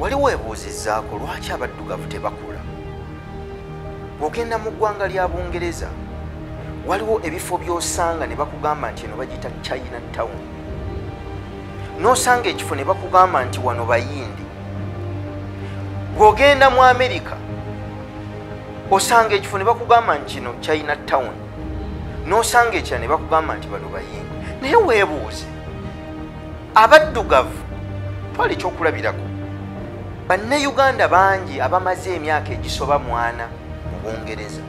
wali weebuuzizzaako lwaki abaddugavu tebakula? Bw'ogenda mu ggwanga lya bungereza waliwo ebifo by'osanga ne bakugamba nti eno bagiyita china town. N'osanga ekifo ne bakugamba nti wano bayindi. Bw'ogenda mu amerika osanga ekifo ne bakugamba nti kino china town. N'osanga ekira ne bakugamba nti bano bayindi. Naye weebuuze abaddugavu twali ekyokulabirako bannayuganda bangi abamaze emyaka egisoba mwana mu bungereza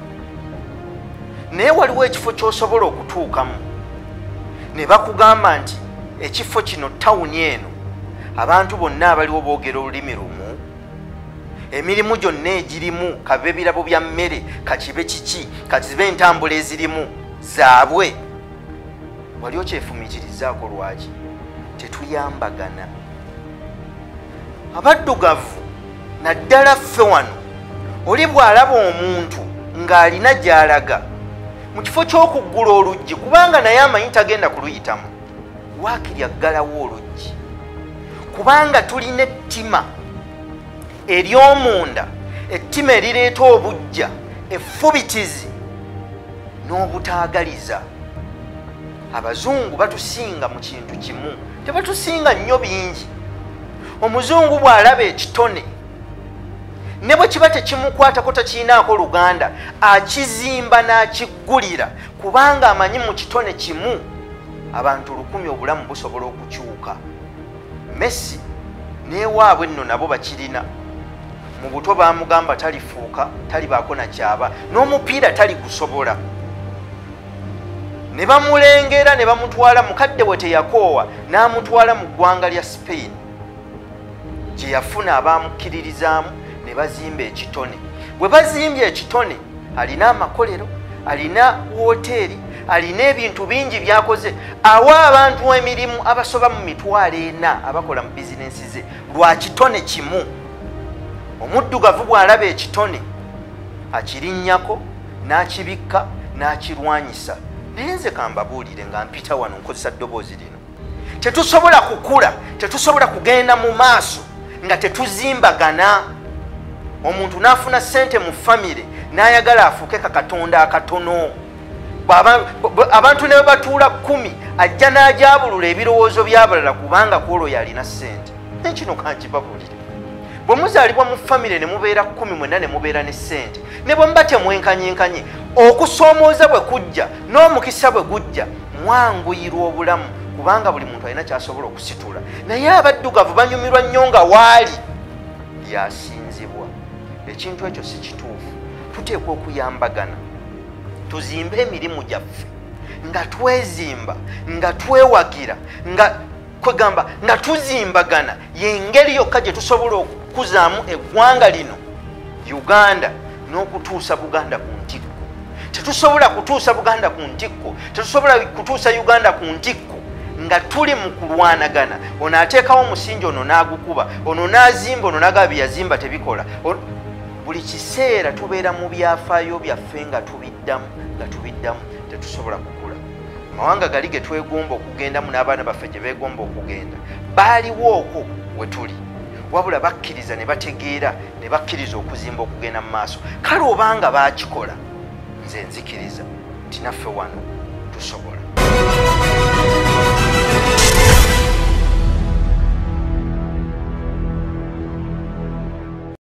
naye waliwo ekifo kyosobola okutuukamu. Ne bakugamba nti ekifo kino tawuni eno. Abantu bonna abaliwo boogera olulimi lumu. Emirimu gyonna egirimu kabe birabo bya mmere kakibe kiki kakibe entambula ezirimu zaabwe. Wali okyefumiikirizaako lwaki? Tetuyambagana abaddugavu naddala ffe wano oli bw'alaba omuntu ng'alina gy'alaga mu kifo ky'okuggula oluggi kubanga naye amanyi tagenda kuluyitamu waakiri aggalawo oluggi. Kubanga tulina ettima ery'omunda ettima erireeta obujja effubitizi n'obutaagaliza. Abazungu batusinga mu kintu kimu tebatusinga nnyo bingi omuzungu bw'alaba ekitone ne bwe kiba tekimukwatako takirinaako luganda akizimba n'akiggulira kubanga amanyi mu kitone kimu abantu lukumi obulamu busobola okukyuka. Messi newaabwe nno nabo bakirina. Mu buto bamugamba talifuuka talibaako nakyaba n'omupiira tali gusobola ne bamulengera ne bamutwala mukadde we teyakoowa n'amutwala mu ggwanga lya spain gye yafuna abamukkiririzaamu ne bazimba ekitone. Bwe bazimbye ekitone alina amakolero alina woteeri alina ebintu bingi byakoze. Awa abantu emirimu abasoba mu mitwalo ena abakola mu bizinensi ze. Lwa kitone kimu. Omuddugavu bw'alaba ekitone akirinnyako n'akibikka n'akirwanyisa. Naye nze kambabuulire nga mpita wano nkozesa ddoboozi lino. Tetusobola kukula tetusobola kugenda mu maaso nga tetuzimbagana. Omuntu n'afuna ssente mu famire n'ayagala afuuke kakatonda akatono. Abantu ne bwe batuula kumi ajja n'ajabulula ebirowoozo by'abalala kubanga kwolwo yalina ssente. Nekino kankibabuulire. Bwe muzaalibwa mu famire ne mubeera kumi mwenna ne mubeera ne ssente ne bwe muba temwenkanyenkanye okusoomooza bwe kujja n'omukisa bwe gujja mwanguyirwa obulamu kubanga buli muntu alina kyasobola okusitula naye abaddugavu banyumirwa nnyo nga waali yasinzibwa. Ekintu ekyo si kituufu. Tuteekwa okuyambagana. Tuzimbe emirimu gyaffe. Nga twezimba nga twewagira nga kwegamba nga tuzimbagana. Yengeri yokka gye tusobola okukuzaamu eggwanga lino. Uganda n'okutuusa buganda ku ntikko. Tetusobola kutuusa buganda ku ntikko. Tetusobola kutuusa uganda ku ntikko nga tuli mu kulwanagana. Ono ateekawo omusingi ono n'agukuba ono n'azimba ono nagaba byeyazimba tebikola. Buli kiseera tubeera mu byafaayo byaffe nga tubiddamu nga tubiddamu tetusobola kukula. Mawanga gali ge twegomba okugendamu n'abaana baffe gye beegomba okugenda. Baaliwo okwo we tuli. Wabula bakkiriza ne bategeera ne bakkiriza okuzimba okugenda mu maaso. Kale obanga baakikola nze nzikiriza nti naffe wano tusobola